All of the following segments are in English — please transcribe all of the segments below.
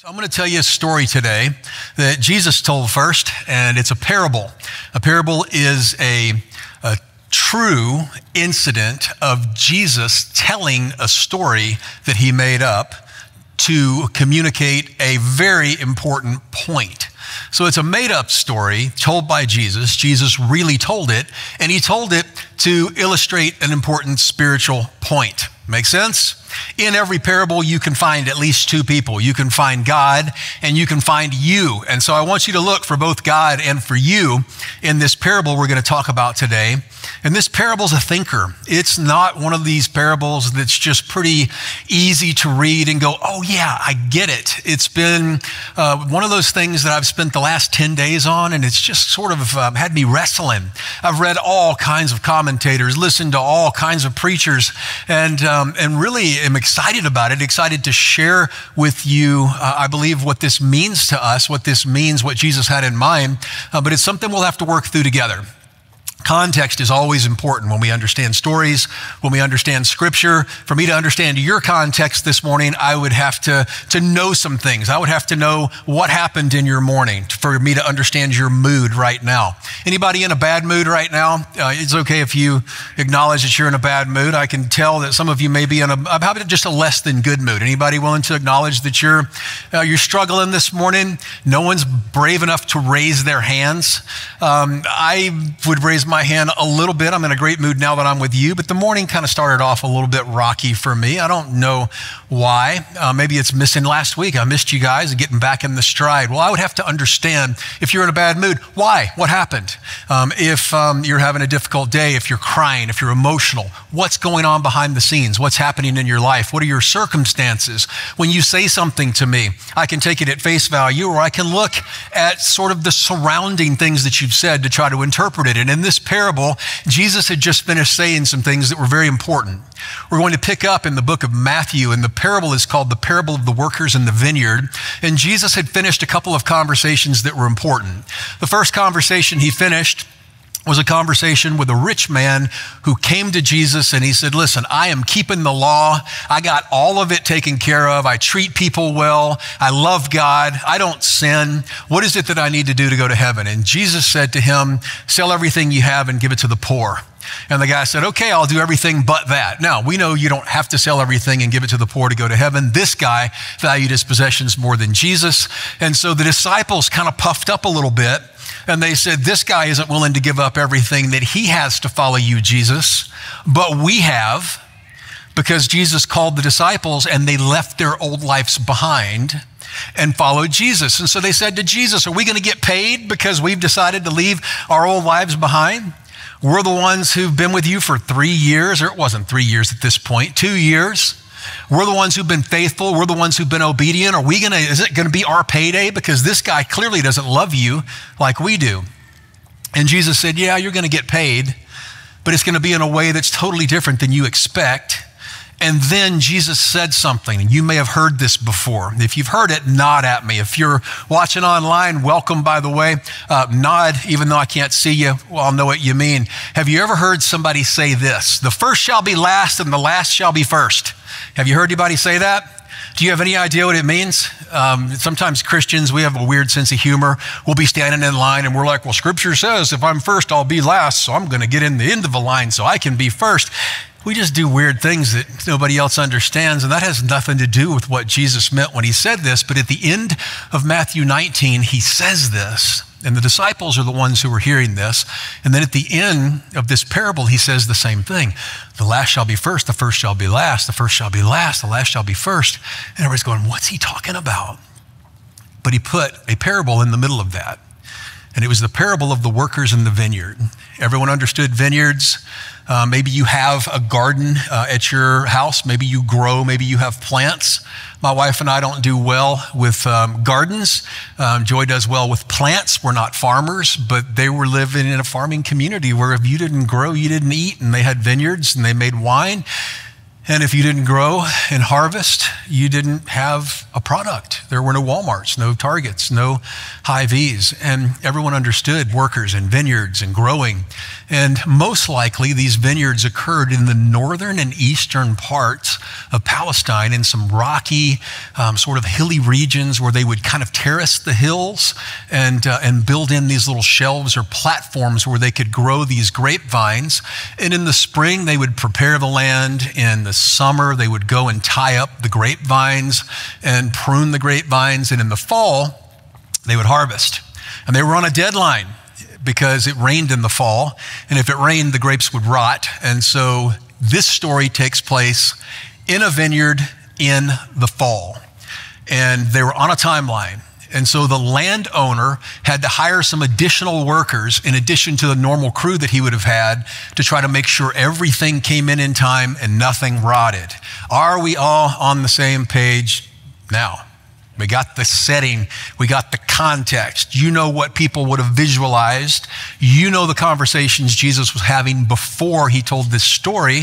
So I'm going to tell you a story today that Jesus told first, and it's a parable. A parable is a, a true incident of Jesus telling a story that he made up to communicate a very important point. So it's a made up story told by Jesus. Jesus really told it, and he told it to illustrate an important spiritual point. Make sense? In every parable, you can find at least two people. You can find God and you can find you. And so I want you to look for both God and for you in this parable we're going to talk about today. And this parable's a thinker. It's not one of these parables that's just pretty easy to read and go, oh, yeah, I get it. It's been uh, one of those things that I've spent the last 10 days on, and it's just sort of um, had me wrestling. I've read all kinds of commentators, listened to all kinds of preachers, and um, and really am excited about it, excited to share with you, uh, I believe, what this means to us, what this means, what Jesus had in mind. Uh, but it's something we'll have to work through together. Context is always important when we understand stories, when we understand scripture. For me to understand your context this morning, I would have to, to know some things. I would have to know what happened in your morning for me to understand your mood right now. Anybody in a bad mood right now? Uh, it's okay if you acknowledge that you're in a bad mood. I can tell that some of you may be in a, about just a less than good mood. Anybody willing to acknowledge that you're, uh, you're struggling this morning? No one's brave enough to raise their hands. Um, I would raise my hand a little bit. I'm in a great mood now that I'm with you, but the morning kind of started off a little bit rocky for me. I don't know why. Uh, maybe it's missing last week. I missed you guys and getting back in the stride. Well, I would have to understand if you're in a bad mood, why? What happened? Um, if um, you're having a difficult day, if you're crying, if you're emotional, what's going on behind the scenes? What's happening in your life? What are your circumstances? When you say something to me, I can take it at face value or I can look at sort of the surrounding things that you've said to try to interpret it. And in this parable, Jesus had just finished saying some things that were very important. We're going to pick up in the book of Matthew, and the parable is called the parable of the workers in the vineyard. And Jesus had finished a couple of conversations that were important. The first conversation he finished was a conversation with a rich man who came to Jesus and he said, Listen, I am keeping the law. I got all of it taken care of. I treat people well. I love God. I don't sin. What is it that I need to do to go to heaven? And Jesus said to him, Sell everything you have and give it to the poor. And the guy said, Okay, I'll do everything but that. Now, we know you don't have to sell everything and give it to the poor to go to heaven. This guy valued his possessions more than Jesus. And so the disciples kind of puffed up a little bit and they said, This guy isn't willing to give up everything that he has to follow you, Jesus, but we have, because Jesus called the disciples and they left their old lives behind and followed Jesus. And so they said to Jesus, Are we going to get paid because we've decided to leave our old lives behind? We're the ones who've been with you for three years, or it wasn't three years at this point, two years. We're the ones who've been faithful. We're the ones who've been obedient. Are we going to, is it going to be our payday? Because this guy clearly doesn't love you like we do. And Jesus said, Yeah, you're going to get paid, but it's going to be in a way that's totally different than you expect. And then Jesus said something, you may have heard this before. If you've heard it, nod at me. If you're watching online, welcome, by the way. Uh, nod, even though I can't see you, well, I'll know what you mean. Have you ever heard somebody say this? The first shall be last, and the last shall be first. Have you heard anybody say that? Do you have any idea what it means? Um, sometimes Christians, we have a weird sense of humor. We'll be standing in line and we're like, well, scripture says if I'm first, I'll be last. So I'm going to get in the end of the line so I can be first we just do weird things that nobody else understands. And that has nothing to do with what Jesus meant when he said this. But at the end of Matthew 19, he says this. And the disciples are the ones who are hearing this. And then at the end of this parable, he says the same thing The last shall be first, the first shall be last, the first shall be last, the last shall be first. And everybody's going, What's he talking about? But he put a parable in the middle of that. And it was the parable of the workers in the vineyard. Everyone understood vineyards. Uh, maybe you have a garden uh, at your house. Maybe you grow. Maybe you have plants. My wife and I don't do well with um, gardens. Um, Joy does well with plants. We're not farmers, but they were living in a farming community where if you didn't grow, you didn't eat, and they had vineyards and they made wine. And if you didn't grow and harvest, you didn't have a product. There were no Walmarts, no Targets, no Hy-Vees. And everyone understood workers and vineyards and growing. And most likely, these vineyards occurred in the northern and eastern parts of Palestine in some rocky, um, sort of hilly regions where they would kind of terrace the hills and, uh, and build in these little shelves or platforms where they could grow these grapevines. And in the spring, they would prepare the land. In the summer, they would go and tie up the grapevines and prune the grapevines. And in the fall, they would harvest. And they were on a deadline because it rained in the fall. And if it rained, the grapes would rot. And so this story takes place in a vineyard in the fall. And they were on a timeline. And so the landowner had to hire some additional workers in addition to the normal crew that he would have had to try to make sure everything came in in time and nothing rotted. Are we all on the same page now? We got the setting, we got the context. You know what people would have visualized. You know the conversations Jesus was having before he told this story.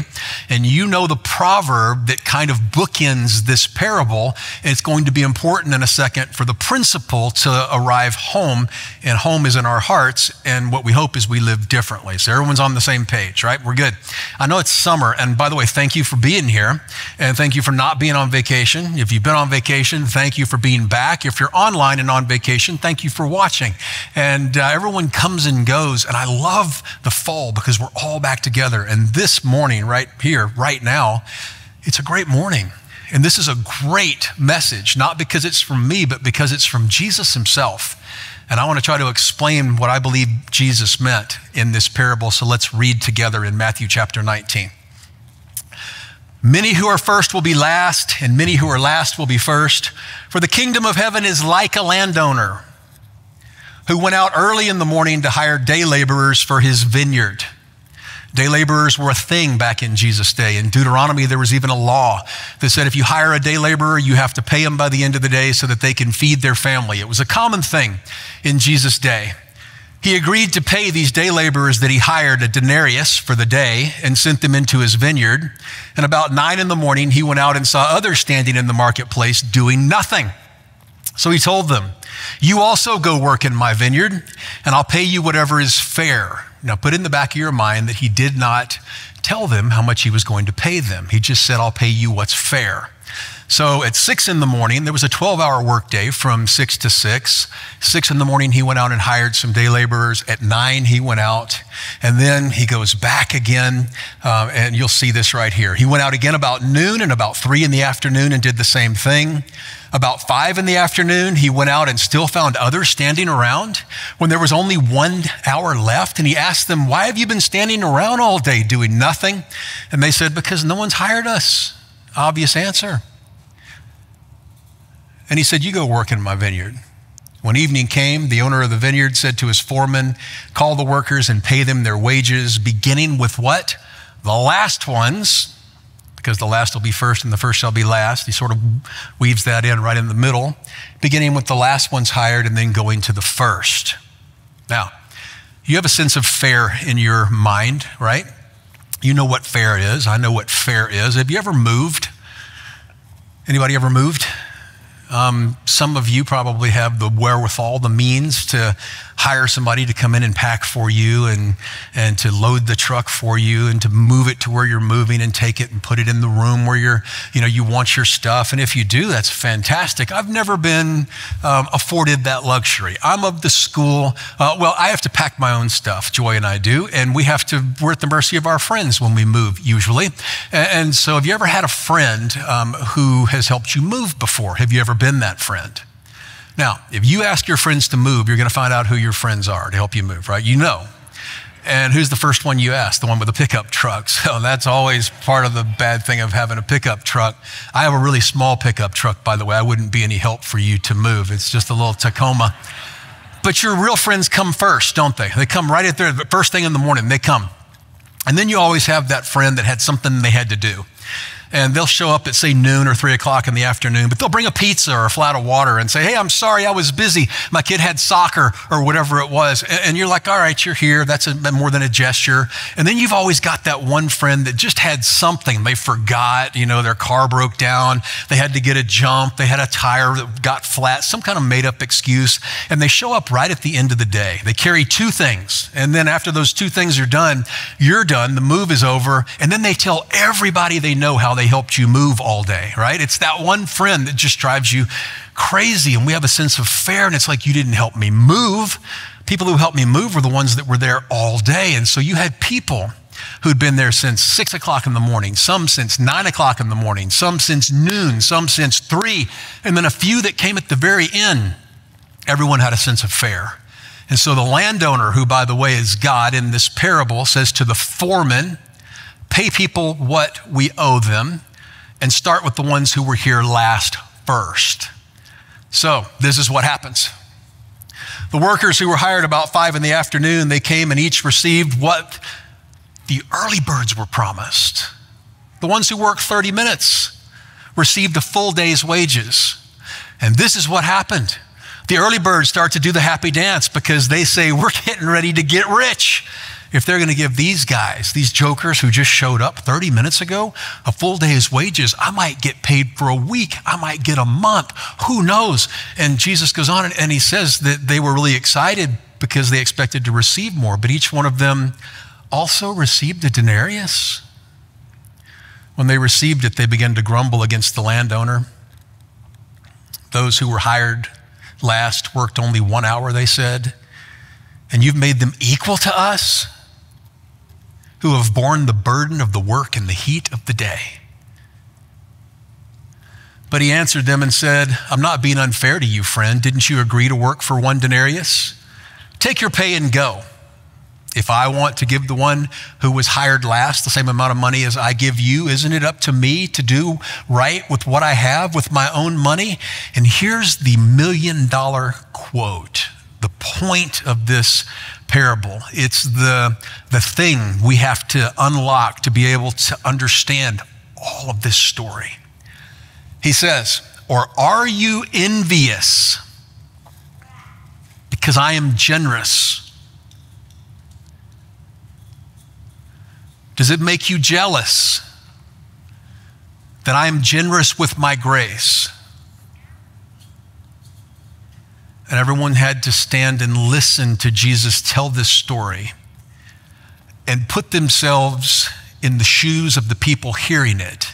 And you know the proverb that kind of bookends this parable. It's going to be important in a second for the principle to arrive home. And home is in our hearts. And what we hope is we live differently. So everyone's on the same page, right? We're good. I know it's summer. And by the way, thank you for being here. And thank you for not being on vacation. If you've been on vacation, thank you for being back. If you're online and on vacation, thank you for watching. And uh, everyone comes and goes. And I love the fall because we're all back together. And this morning, right here, right now, it's a great morning. And this is a great message, not because it's from me, but because it's from Jesus himself. And I want to try to explain what I believe Jesus meant in this parable. So let's read together in Matthew chapter 19. Many who are first will be last, and many who are last will be first. For the kingdom of heaven is like a landowner who went out early in the morning to hire day laborers for his vineyard. Day laborers were a thing back in Jesus' day. In Deuteronomy, there was even a law that said if you hire a day laborer, you have to pay them by the end of the day so that they can feed their family. It was a common thing in Jesus' day. He agreed to pay these day laborers that he hired a denarius for the day and sent them into his vineyard. And about nine in the morning, he went out and saw others standing in the marketplace doing nothing. So he told them, You also go work in my vineyard, and I'll pay you whatever is fair. Now, put in the back of your mind that he did not tell them how much he was going to pay them. He just said, I'll pay you what's fair. So at six in the morning, there was a 12 hour workday from six to six. Six in the morning, he went out and hired some day laborers. At nine, he went out. And then he goes back again. Uh, and you'll see this right here. He went out again about noon and about three in the afternoon and did the same thing. About five in the afternoon, he went out and still found others standing around when there was only one hour left. And he asked them, Why have you been standing around all day doing nothing? And they said, Because no one's hired us. Obvious answer. And he said, You go work in my vineyard. When evening came, the owner of the vineyard said to his foreman, Call the workers and pay them their wages, beginning with what? The last ones, because the last will be first and the first shall be last. He sort of weaves that in right in the middle, beginning with the last ones hired and then going to the first. Now, you have a sense of fair in your mind, right? You know what fair is. I know what fair is. Have you ever moved? Anybody ever moved? Um, some of you probably have the wherewithal, the means to hire somebody to come in and pack for you and, and to load the truck for you and to move it to where you're moving and take it and put it in the room where you're, you know, you want your stuff. And if you do, that's fantastic. I've never been um, afforded that luxury. I'm of the school, uh, well, I have to pack my own stuff, Joy and I do, and we have to, we're at the mercy of our friends when we move usually. And, and so have you ever had a friend um, who has helped you move before? Have you ever been that friend? Now, if you ask your friends to move, you're going to find out who your friends are to help you move, right? You know. And who's the first one you ask? The one with the pickup truck. So that's always part of the bad thing of having a pickup truck. I have a really small pickup truck, by the way. I wouldn't be any help for you to move. It's just a little Tacoma. But your real friends come first, don't they? They come right at the first thing in the morning. They come. And then you always have that friend that had something they had to do. And they'll show up at, say, noon or three o'clock in the afternoon, but they'll bring a pizza or a flat of water and say, Hey, I'm sorry, I was busy. My kid had soccer or whatever it was. And you're like, All right, you're here. That's a, more than a gesture. And then you've always got that one friend that just had something. They forgot, you know, their car broke down. They had to get a jump. They had a tire that got flat, some kind of made up excuse. And they show up right at the end of the day. They carry two things. And then after those two things are done, you're done. The move is over. And then they tell everybody they know how they helped you move all day, right? It's that one friend that just drives you crazy. And we have a sense of fair, and it's like, you didn't help me move. People who helped me move were the ones that were there all day. And so you had people who'd been there since six o'clock in the morning, some since nine o'clock in the morning, some since noon, some since three, and then a few that came at the very end. Everyone had a sense of fair. And so the landowner, who, by the way, is God in this parable, says to the foreman, pay people what we owe them, and start with the ones who were here last first. So, this is what happens. The workers who were hired about five in the afternoon, they came and each received what the early birds were promised. The ones who worked 30 minutes received a full day's wages. And this is what happened. The early birds start to do the happy dance because they say, We're getting ready to get rich if they're going to give these guys, these jokers who just showed up 30 minutes ago, a full day's wages, I might get paid for a week. I might get a month. Who knows? And Jesus goes on and he says that they were really excited because they expected to receive more, but each one of them also received a denarius. When they received it, they began to grumble against the landowner. Those who were hired last worked only one hour, they said, and you've made them equal to us who have borne the burden of the work and the heat of the day. But he answered them and said, I'm not being unfair to you, friend. Didn't you agree to work for one denarius? Take your pay and go. If I want to give the one who was hired last the same amount of money as I give you, isn't it up to me to do right with what I have with my own money? And here's the million dollar quote the point of this parable. It's the, the thing we have to unlock to be able to understand all of this story. He says, Or are you envious because I am generous? Does it make you jealous that I am generous with my grace? And everyone had to stand and listen to Jesus tell this story and put themselves in the shoes of the people hearing it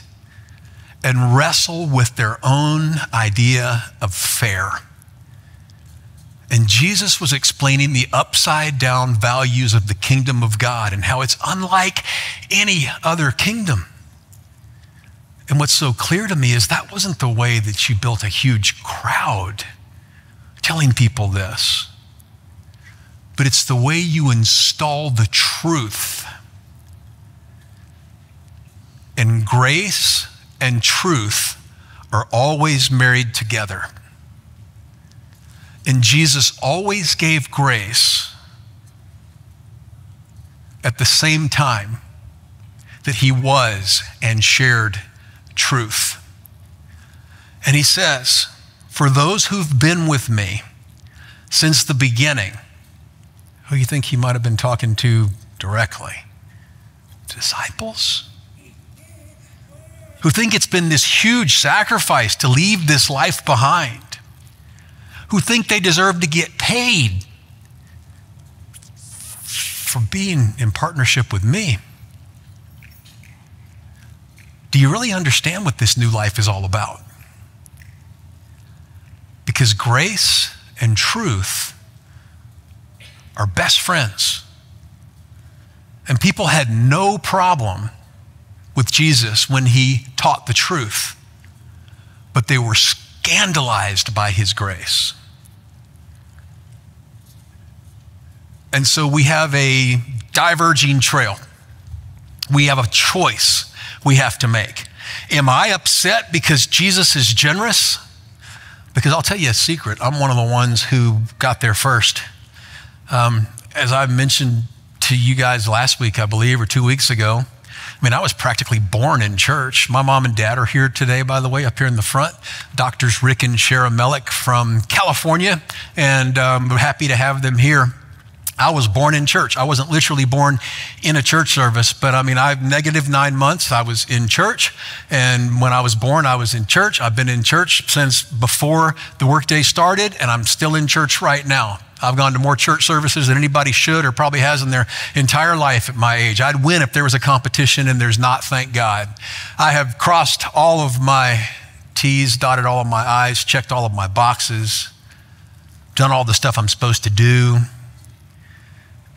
and wrestle with their own idea of fair. And Jesus was explaining the upside down values of the kingdom of God and how it's unlike any other kingdom. And what's so clear to me is that wasn't the way that you built a huge crowd telling people this, but it's the way you install the truth. And grace and truth are always married together. And Jesus always gave grace at the same time that he was and shared truth. And he says, for those who've been with me since the beginning, who you think he might have been talking to directly? Disciples? Who think it's been this huge sacrifice to leave this life behind? Who think they deserve to get paid for being in partnership with me? Do you really understand what this new life is all about? Because grace and truth are best friends. And people had no problem with Jesus when he taught the truth, but they were scandalized by his grace. And so we have a diverging trail. We have a choice we have to make. Am I upset because Jesus is generous? Because I'll tell you a secret, I'm one of the ones who got there first. Um, as I mentioned to you guys last week, I believe, or two weeks ago, I mean, I was practically born in church. My mom and dad are here today, by the way, up here in the front. Doctors Rick and Shara Melick from California, and um, we're happy to have them here. I was born in church. I wasn't literally born in a church service, but I mean, I've negative nine months. I was in church. And when I was born, I was in church. I've been in church since before the workday started, and I'm still in church right now. I've gone to more church services than anybody should or probably has in their entire life at my age. I'd win if there was a competition, and there's not, thank God. I have crossed all of my T's, dotted all of my I's, checked all of my boxes, done all the stuff I'm supposed to do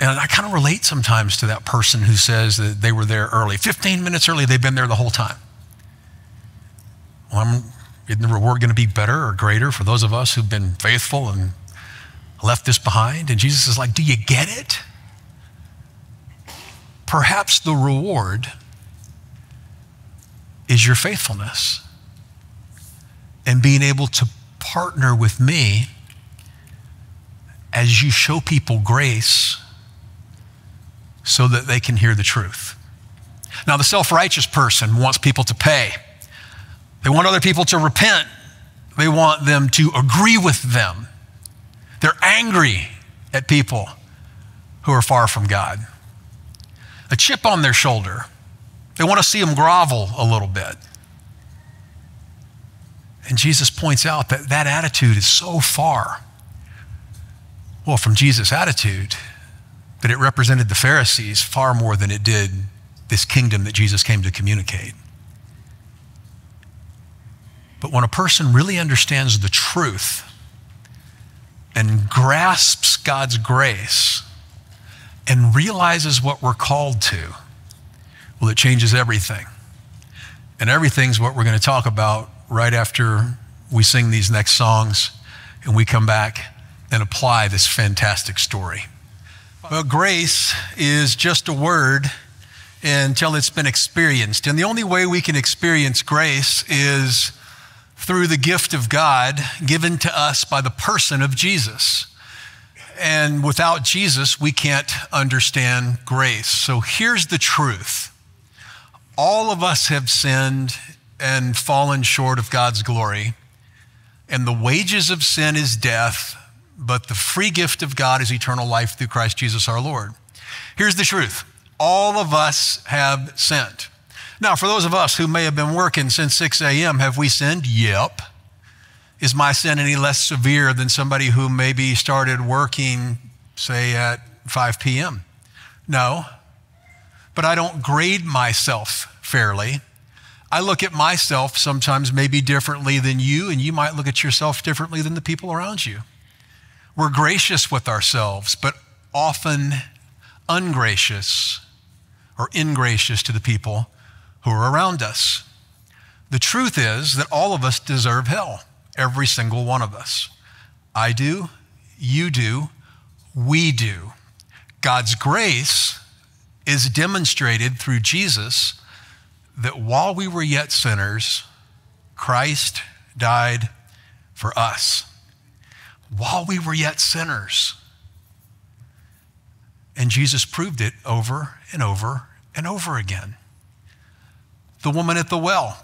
and I kind of relate sometimes to that person who says that they were there early. 15 minutes early, they've been there the whole time. Well, I'm, isn't the reward going to be better or greater for those of us who've been faithful and left this behind? And Jesus is like, Do you get it? Perhaps the reward is your faithfulness and being able to partner with me as you show people grace so that they can hear the truth. Now, the self righteous person wants people to pay, they want other people to repent, they want them to agree with them. They're angry at people who are far from God. A chip on their shoulder. They want to see them grovel a little bit. And Jesus points out that that attitude is so far, well, from Jesus' attitude, that it represented the Pharisees far more than it did this kingdom that Jesus came to communicate. But when a person really understands the truth and grasps God's grace and realizes what we're called to, well, it changes everything. And everything's what we're going to talk about right after we sing these next songs and we come back and apply this fantastic story. Well, grace is just a word until it's been experienced. And the only way we can experience grace is through the gift of God given to us by the person of Jesus. And without Jesus, we can't understand grace. So here's the truth all of us have sinned and fallen short of God's glory. And the wages of sin is death but the free gift of God is eternal life through Christ Jesus our Lord. Here's the truth all of us have sinned. Now, for those of us who may have been working since 6 a.m., have we sinned? Yep. Is my sin any less severe than somebody who maybe started working, say, at 5 p.m.? No. But I don't grade myself fairly. I look at myself sometimes maybe differently than you, and you might look at yourself differently than the people around you. We're gracious with ourselves, but often ungracious or ingracious to the people who are around us. The truth is that all of us deserve hell, every single one of us. I do, you do, we do. God's grace is demonstrated through Jesus that while we were yet sinners, Christ died for us while we were yet sinners. And Jesus proved it over and over and over again. The woman at the well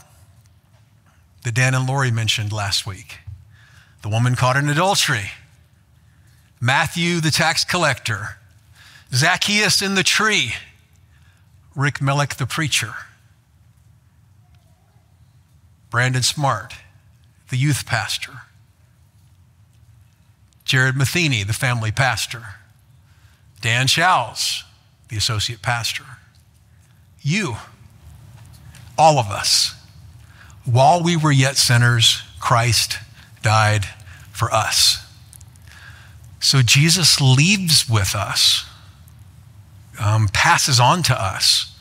that Dan and Lori mentioned last week, the woman caught in adultery, Matthew the tax collector, Zacchaeus in the tree, Rick Melick the preacher, Brandon Smart, the youth pastor, Jared Matheny, the family pastor, Dan Shows, the associate pastor, you, all of us, while we were yet sinners, Christ died for us. So Jesus leaves with us, um, passes on to us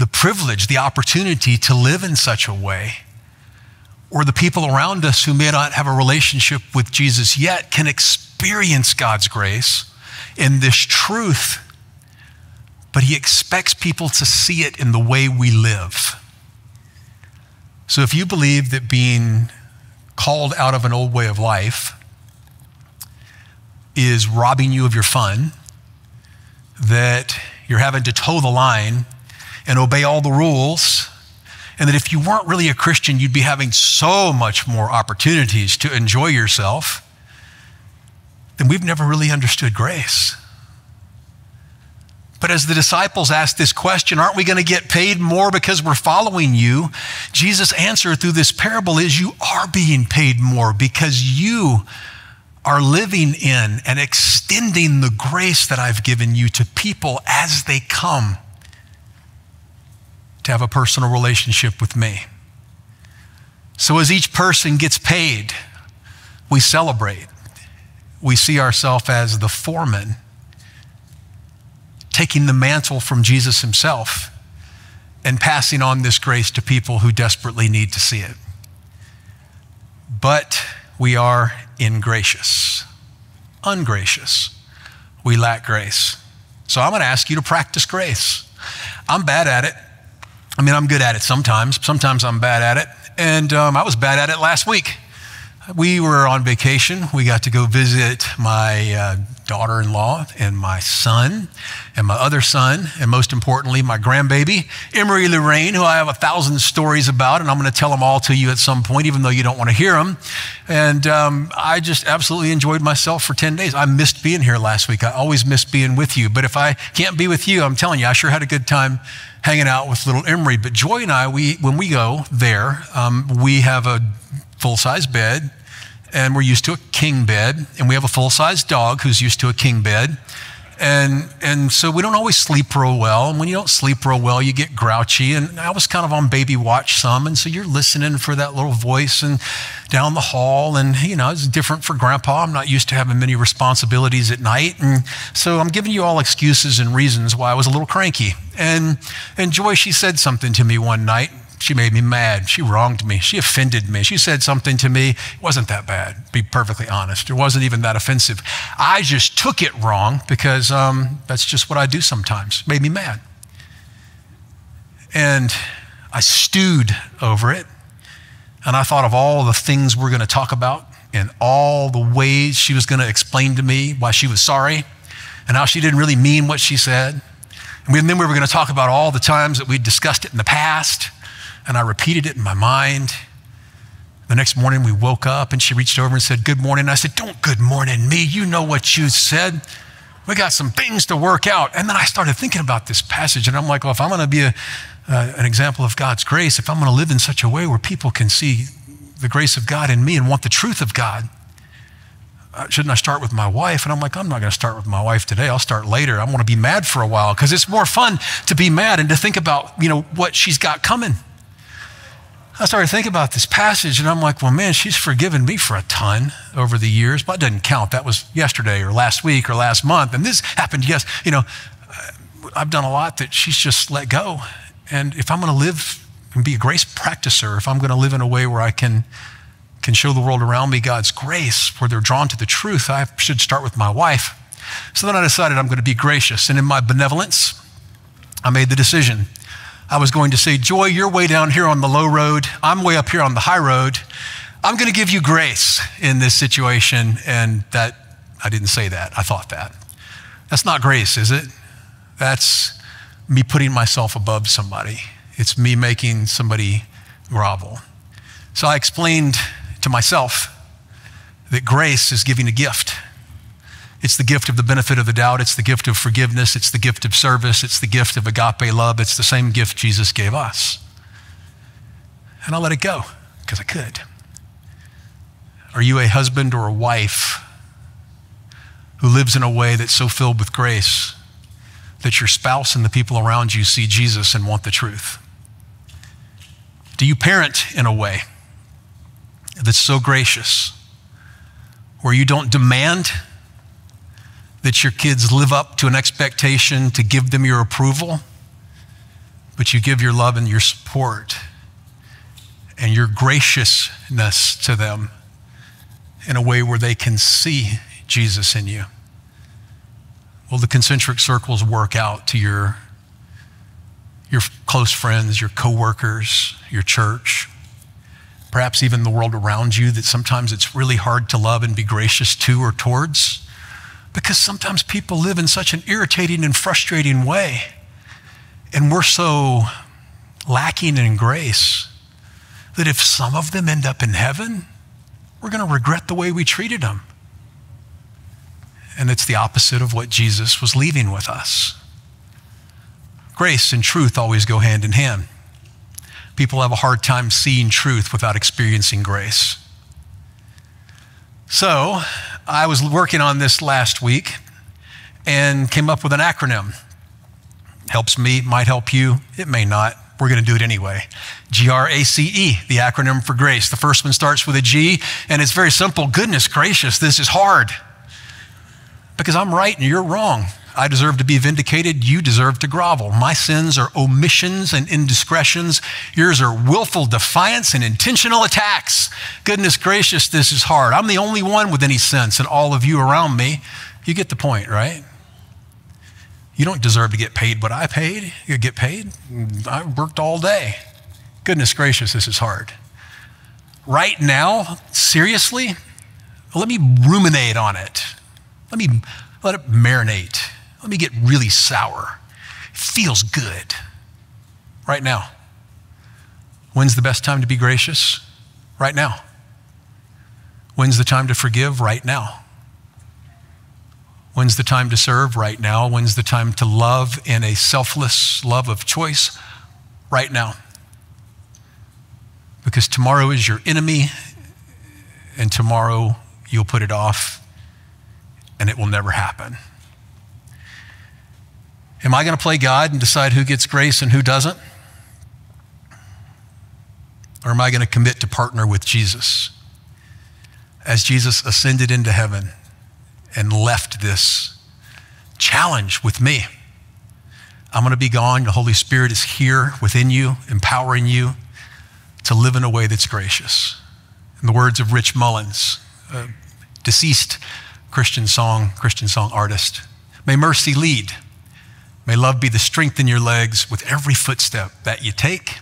the privilege, the opportunity to live in such a way or the people around us who may not have a relationship with Jesus yet can experience God's grace in this truth, but He expects people to see it in the way we live. So if you believe that being called out of an old way of life is robbing you of your fun, that you're having to toe the line and obey all the rules, and that if you weren't really a Christian, you'd be having so much more opportunities to enjoy yourself, then we've never really understood grace. But as the disciples asked this question, aren't we going to get paid more because we're following you? Jesus' answer through this parable is you are being paid more because you are living in and extending the grace that I've given you to people as they come to have a personal relationship with me. So, as each person gets paid, we celebrate. We see ourselves as the foreman taking the mantle from Jesus himself and passing on this grace to people who desperately need to see it. But we are ingracious, ungracious. We lack grace. So I'm going to ask you to practice grace. I'm bad at it. I mean, I'm good at it sometimes. Sometimes I'm bad at it. And um, I was bad at it last week. We were on vacation. We got to go visit my uh, daughter in law and my son and my other son, and most importantly, my grandbaby, Emery Lorraine, who I have a thousand stories about, and I'm going to tell them all to you at some point, even though you don't want to hear them. And um, I just absolutely enjoyed myself for 10 days. I missed being here last week. I always miss being with you. But if I can't be with you, I'm telling you, I sure had a good time hanging out with little Emery. But Joy and I, we, when we go there, um, we have a full size bed, and we're used to a king bed, and we have a full size dog who's used to a king bed. And, and so we don't always sleep real well. And when you don't sleep real well, you get grouchy. And I was kind of on baby watch some. And so you're listening for that little voice and down the hall. And, you know, it's different for grandpa. I'm not used to having many responsibilities at night. And so I'm giving you all excuses and reasons why I was a little cranky. And, and Joy, she said something to me one night. She made me mad. She wronged me. She offended me. She said something to me. It wasn't that bad, be perfectly honest. It wasn't even that offensive. I just took it wrong because um, that's just what I do sometimes. It made me mad. And I stewed over it. And I thought of all the things we're going to talk about and all the ways she was going to explain to me why she was sorry and how she didn't really mean what she said. And then we were going to talk about all the times that we discussed it in the past and I repeated it in my mind. The next morning we woke up and she reached over and said, Good morning. And I said, Don't good morning me. You know what you said. We got some things to work out. And then I started thinking about this passage and I'm like, Well, if I'm going to be a, uh, an example of God's grace, if I'm going to live in such a way where people can see the grace of God in me and want the truth of God, uh, shouldn't I start with my wife? And I'm like, I'm not going to start with my wife today. I'll start later. I want to be mad for a while because it's more fun to be mad and to think about, you know, what she's got coming. I started thinking about this passage and I'm like, well, man, she's forgiven me for a ton over the years, but it doesn't count. That was yesterday or last week or last month. And this happened, yes, you know, uh, I've done a lot that she's just let go. And if I'm going to live and be a grace practicer, if I'm going to live in a way where I can, can show the world around me God's grace, where they're drawn to the truth, I should start with my wife. So then I decided I'm going to be gracious. And in my benevolence, I made the decision I was going to say, Joy, you're way down here on the low road. I'm way up here on the high road. I'm going to give you grace in this situation. And that, I didn't say that. I thought that. That's not grace, is it? That's me putting myself above somebody. It's me making somebody grovel. So I explained to myself that grace is giving a gift. It's the gift of the benefit of the doubt. It's the gift of forgiveness. It's the gift of service. It's the gift of agape love. It's the same gift Jesus gave us. And I let it go because I could. Are you a husband or a wife who lives in a way that's so filled with grace that your spouse and the people around you see Jesus and want the truth? Do you parent in a way that's so gracious where you don't demand? That your kids live up to an expectation to give them your approval, but you give your love and your support and your graciousness to them in a way where they can see Jesus in you. Will the concentric circles work out to your, your close friends, your coworkers, your church, perhaps even the world around you that sometimes it's really hard to love and be gracious to or towards? Because sometimes people live in such an irritating and frustrating way. And we're so lacking in grace that if some of them end up in heaven, we're going to regret the way we treated them. And it's the opposite of what Jesus was leaving with us. Grace and truth always go hand in hand. People have a hard time seeing truth without experiencing grace. So, I was working on this last week and came up with an acronym. Helps me, might help you, it may not. We're going to do it anyway. G R A C E, the acronym for grace. The first one starts with a G, and it's very simple. Goodness gracious, this is hard. Because I'm right and you're wrong. I deserve to be vindicated. You deserve to grovel. My sins are omissions and indiscretions. Yours are willful defiance and intentional attacks. Goodness gracious, this is hard. I'm the only one with any sense, and all of you around me, you get the point, right? You don't deserve to get paid what I paid. You get paid. I worked all day. Goodness gracious, this is hard. Right now, seriously, let me ruminate on it. Let me let it marinate. Let me get really sour. It feels good right now. When's the best time to be gracious? Right now. When's the time to forgive? Right now. When's the time to serve? Right now. When's the time to love in a selfless love of choice? Right now. Because tomorrow is your enemy, and tomorrow you'll put it off, and it will never happen. Am I going to play God and decide who gets grace and who doesn't? Or am I going to commit to partner with Jesus? As Jesus ascended into heaven, and left this challenge with me. I'm going to be gone. The Holy Spirit is here within you, empowering you to live in a way that's gracious. In the words of Rich Mullins, a deceased Christian song, Christian song artist, may mercy lead. May love be the strength in your legs with every footstep that you take.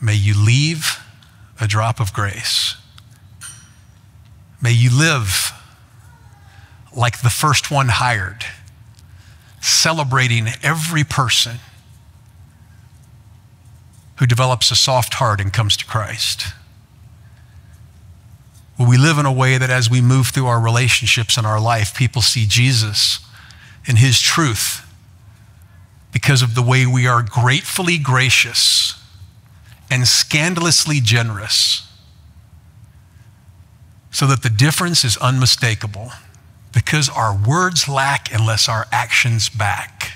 May you leave a drop of grace. May you live like the first one hired, celebrating every person who develops a soft heart and comes to Christ. Will we live in a way that as we move through our relationships in our life, people see Jesus and his truth because of the way we are gratefully gracious and scandalously generous, so that the difference is unmistakable because our words lack unless our actions back.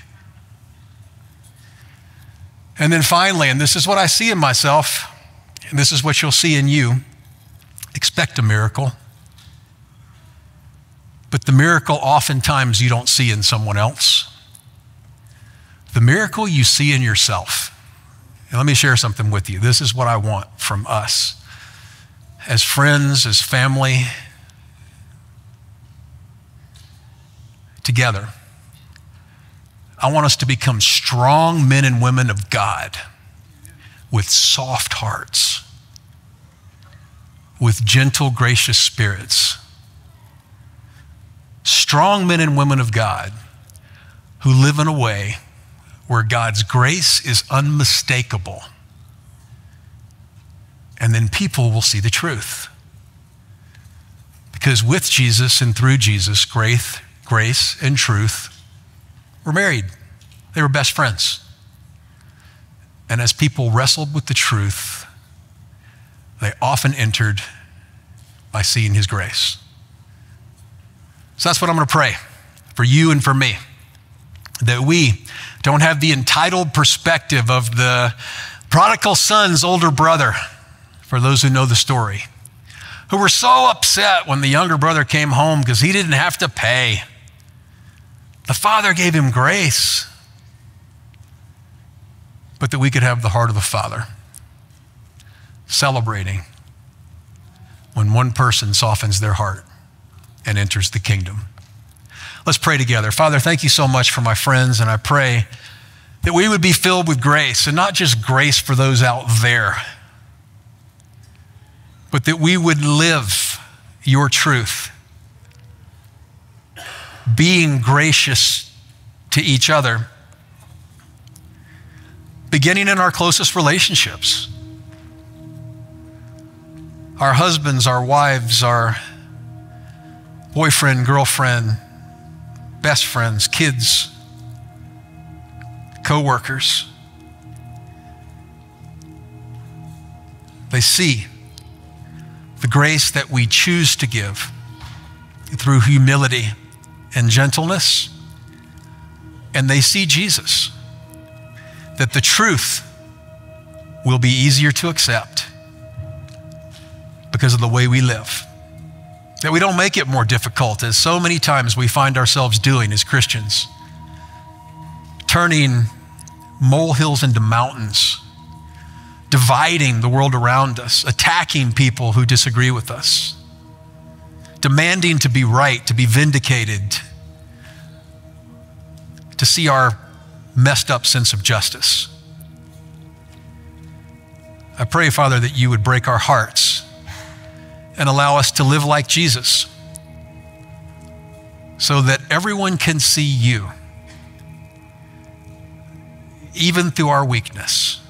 And then finally, and this is what I see in myself, and this is what you'll see in you expect a miracle. But the miracle, oftentimes, you don't see in someone else. The miracle you see in yourself. Let me share something with you. This is what I want from us as friends, as family, together. I want us to become strong men and women of God with soft hearts, with gentle, gracious spirits. Strong men and women of God who live in a way where God's grace is unmistakable. And then people will see the truth. Because with Jesus and through Jesus, grace, grace and truth were married. They were best friends. And as people wrestled with the truth, they often entered by seeing his grace. So that's what I'm going to pray for you and for me that we don't have the entitled perspective of the prodigal son's older brother, for those who know the story, who were so upset when the younger brother came home because he didn't have to pay. The Father gave him grace, but that we could have the heart of the Father, celebrating when one person softens their heart and enters the kingdom. Let's pray together. Father, thank you so much for my friends, and I pray that we would be filled with grace, and not just grace for those out there, but that we would live your truth being gracious to each other beginning in our closest relationships. Our husbands, our wives, our boyfriend, girlfriend, best friends, kids, co workers. They see the grace that we choose to give through humility and gentleness, and they see Jesus. That the truth will be easier to accept because of the way we live. That we don't make it more difficult, as so many times we find ourselves doing as Christians, turning molehills into mountains, dividing the world around us, attacking people who disagree with us, demanding to be right, to be vindicated, to see our messed up sense of justice. I pray, Father, that you would break our hearts and allow us to live like Jesus so that everyone can see you, even through our weakness,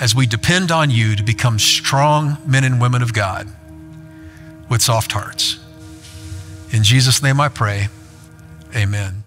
as we depend on you to become strong men and women of God with soft hearts. In Jesus' name I pray, amen.